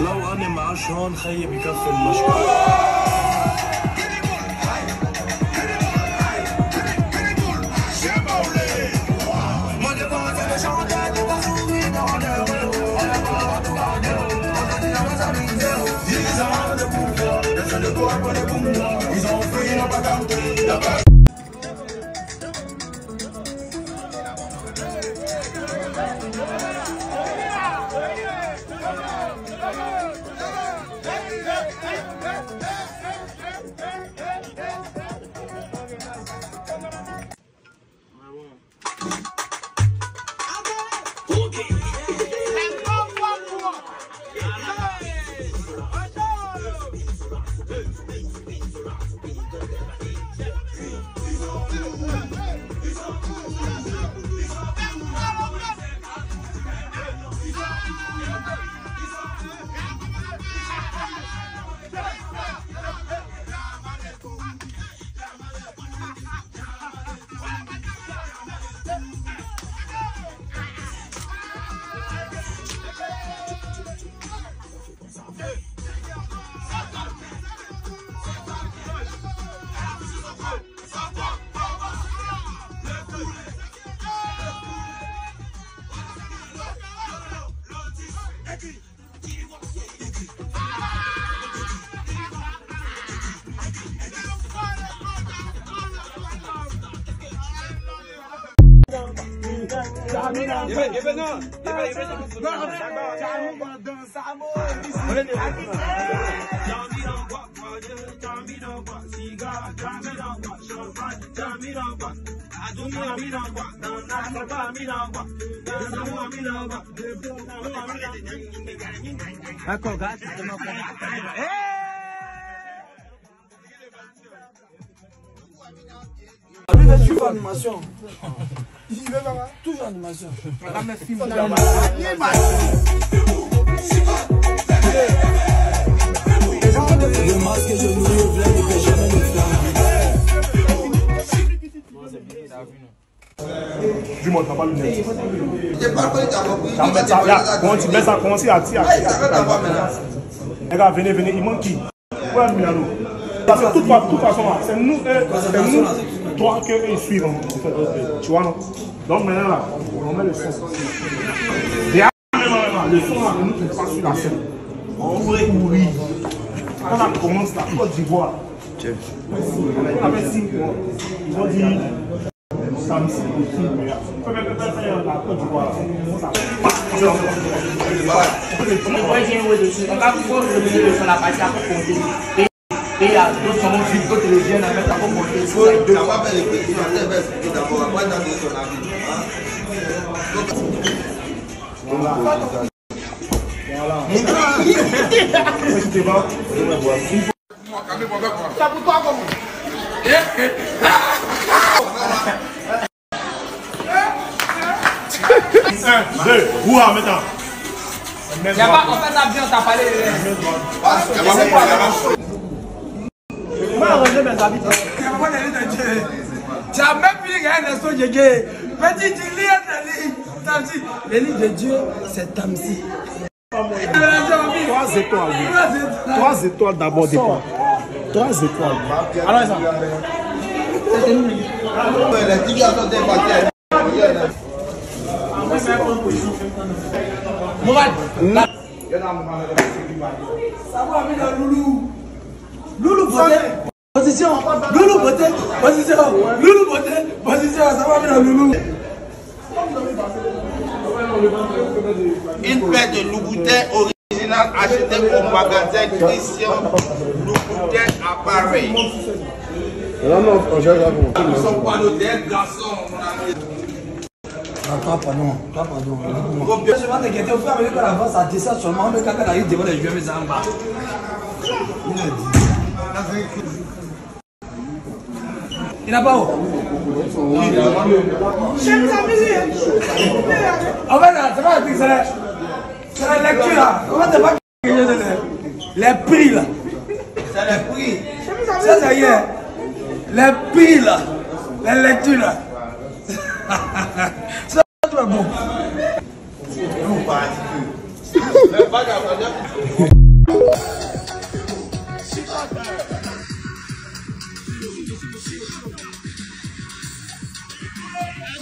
لو أنا معاش هون خيي بكفي Yeah. Ebe nan, ebe, ebe nan Jambi nan dan samo Jambi nan wak waje, jambi nan wak siga Jambi nan wak champagne, jambi nan wak Adoumou mi nan wak, nan nasaba mi nan wak Nasamou mi nan wak, debou mi nan wak Ako gati, dema kwa Hey! Lui, il suivre animation. Il veut toujours animation. Le masque que je nous révèle ne peut jamais flammer. Dis-moi, t'as pas le nez. J'ai à tirer Ah. Les gars, venez, venez, il manque qui Ouais, Milano. Parce que toute, fa- toute façon, c'est nous, euh, c'est nous, toi, qu'ils suivent. en fait. Tu vois, non? Donc maintenant, là, on met le son. Le son, là, nous, on passe sur la scène. On pourrait courir. Quand on commence la Côte d'Ivoire, on avait cinq mois. Ils le on peut pas faire la Côte d'Ivoire. On sur la partie à compter. Et et il y a d'autres sont vite, d'autres les à mettre à compter. Il faut d'abord faire les petits, d'abord, après donner son avis. Tu vas Un, deux, ouah, maintenant. Il n'y a pas, on fait ça bien, t'as parlé. Moi, arranger mes habits. Tu as même. Petit, tu lis un Tamsi. Le livre de Dieu, c'est Tamsi. Trois étoiles. Trois étoiles d'abord. Trois étoiles. Alors, ça. Les petits gars sont débattus. Mourad, Loulou beauté. Position. Loulou beauté. Position. Loulou beauté. Position. Ça va bien, Loulou? Une paire de Louboutin original achetée au magasin Christian Louboutin à Paris. Non, non. Nous sommes pas nos des garçons, mon ami. Ah, toi, pardon. Toi, pardon. Je vais t'inquiéter. Au fur et à mesure que la vente ça descend seulement, mais quand elle arrive devant les jeux, mais ça en bas. Il a dit. Inabaú. Chega essa vizinha. A verdade, c'est pas la c'est c'est la lecture là. Comment t'es pas Les prix là. C'est les prix. Ça, ça y est. Les prix là. Les lectures là. Ça, tu es bon. Não,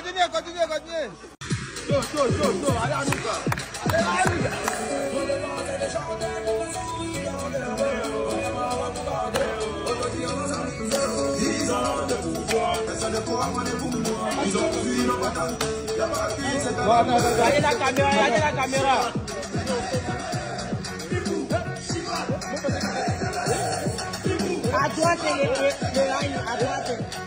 continue, continue, continue. Go, go, go, go. Hallelujah. Allez la caméra, allez la caméra. À droite, à droite.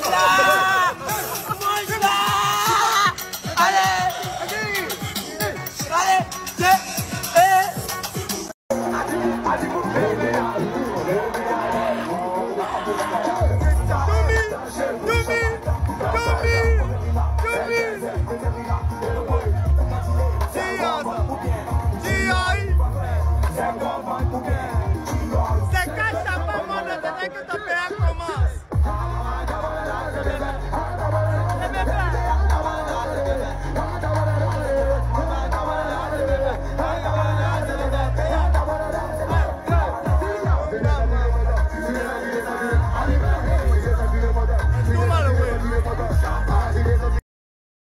Contra!